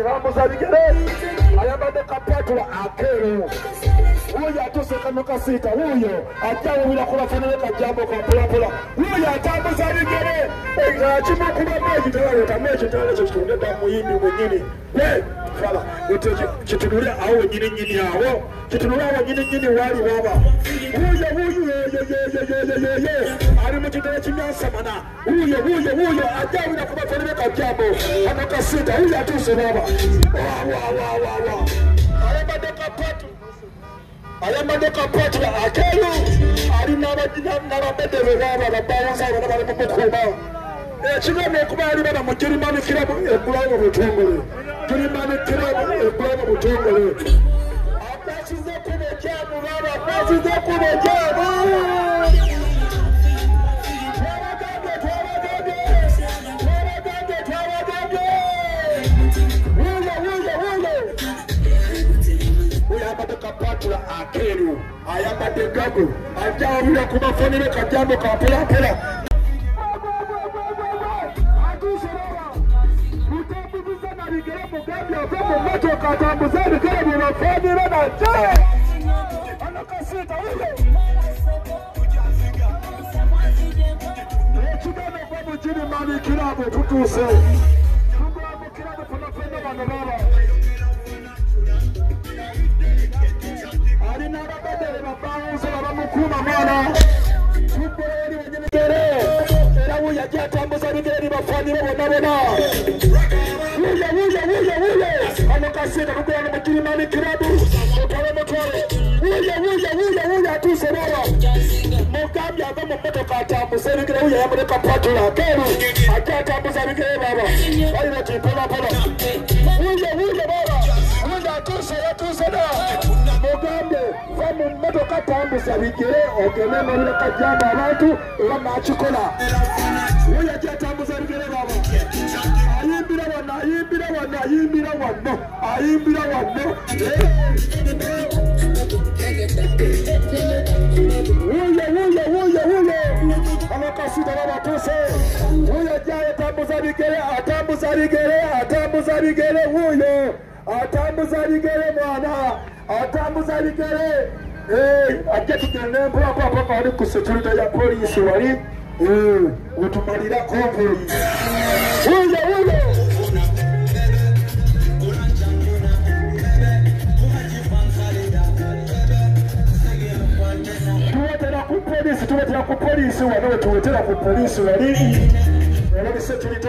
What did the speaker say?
nyinaa musabigere ayabadde kapatula akeeru wuuyo atuuse kano kasiita wuuyo ajja wubira kubafunire kajambo kapulapula wuuyo atambuza bigere ekitalala kimu kubamu ekitala letamu ekitala ekyo kitunde dda muyimbi mwenyini bakaba kitulula awo wenyini nyini awo kitulula awo wenyini nyini wali waba wuyo wuyo yoyoyoyoyoyoyo ali mu kitabo kimyasamana wuyo wuyo wuyo ajawira ku batolebe kajambo kano kasinta wuyo atuuse baba. Wawawawawa ayambadde kapatu ayambadde kapatu akeeru ali n'abadebe baaba babawuza abana bali mumukuuma ekigambo okuba ali bana mu girimani kiramu eggulawo mu butongole tulimanitirabu obulamu butongole akasize kuno ekyamu baba akasize kuno ekyamu kapatula akeeru ayambadde gago ajawulira ku katokatambuzeni kile lilofanyira na je! Anakasita huyo ekigano gwe mujini mani kirabo tutuuse tugamba kirabo tunafenda bano baba alina ababadere babawuza babamukuma mwana. Tubbolo eri wenyinigere era wuyo ajatamu bigere bibafanyi babonabona wuya wuya I'ma kugulana mukirimani kirabu mutwale mutwale wuya wuya wuya wuya atuse naba mugambye ava mu mmotoka atambuza ebigere wuya yamuleka patula akeeru ajja atambuza bigere baba balina timpola pola mmotoka tambuza bigere ogende nobira kajjamba abantu era nakikola wuyo ajja atambuza bigere baba. Ayimbira wano ayimbira wano ayimbira wano ayimbira wano. Wuyo wuyo wuyo wuyo abakasita babatuse wuyo ajjayo atambuza bigere atambuza bigere atambuza bigere wuyo atambuza bigere mwana. Atambuza bigere ajja tugende mpulapulapaka wali ku security ya polisi wali? Wetumalira konvoyi wuyo wuyo tuwetera ku polisi tuwetera ku polisi wano wetuwetera ku polisi wali? Olabise security